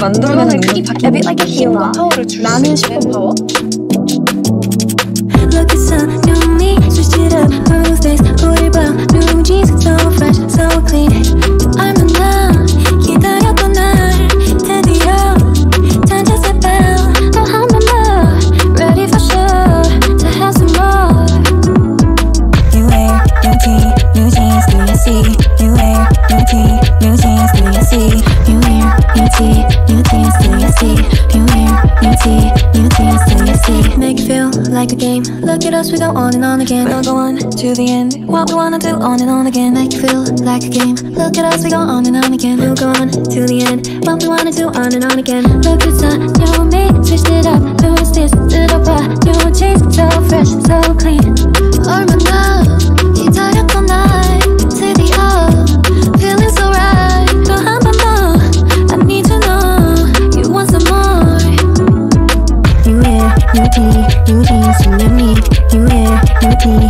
만들어내는 게 앱이 like a hero. 나는 슈퍼 파워. New tee, new jeans, do you see? You new tee, new do you see? Make it feel like a game. Look at us, we go on and on again. We'll go on to the end. What we wanna do on and on again. Make it feel like a game. Look at us, we go on and on again. We'll go on to the end. What we wanna do on and on again. Look at us, new me. Who's this? you need, so let me, you yeah, you deep.